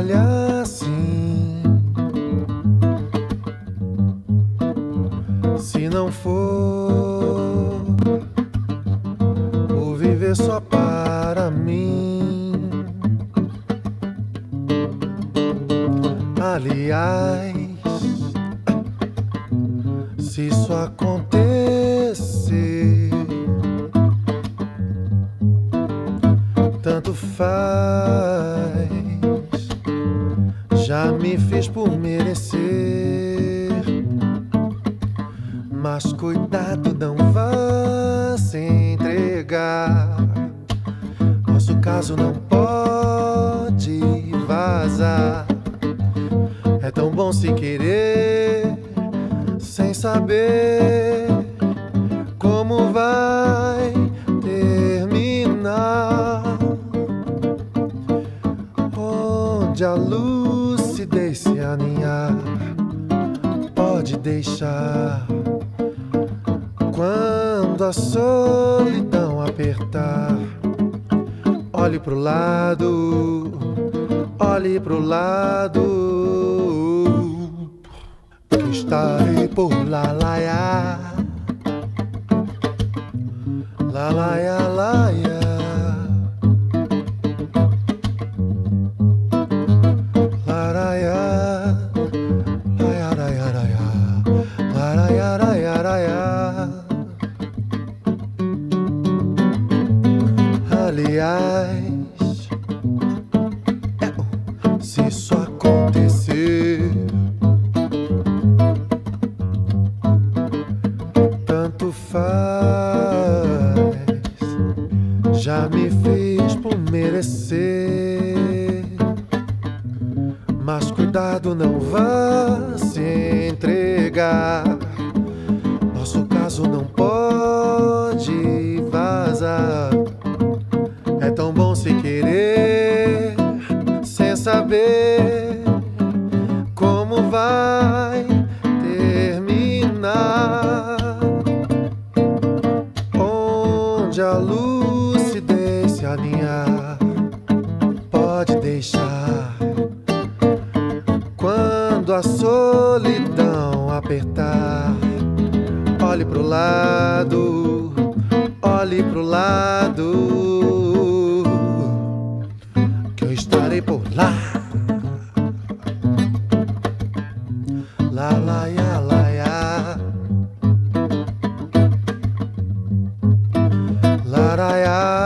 olha assim. Se não for por viver só para mim. Aliás, se isso acontecer, Já me fiz por merecer. Mas cuidado, não vá se entregar. Nosso caso não pode vazar. É tão bom se querer sem saber como vai terminar. Onde a lucidez aninhar, pode deixar. Quando a solidão apertar, olhe pro lado, olhe pro lado. Estarei por lá, laia. Lá, laia, laia. Laraia, Aliás, é, se isso acontecer, tanto faz. Já me fiz por merecer. Mas cuidado, não vá se entregar. Nosso caso não pode vazar. Onde a lucidez se alinhar, pode deixar. Quando a solidão apertar, olhe pro lado, olhe pro lado, que eu estarei por lá. Lá, lá, Narayana.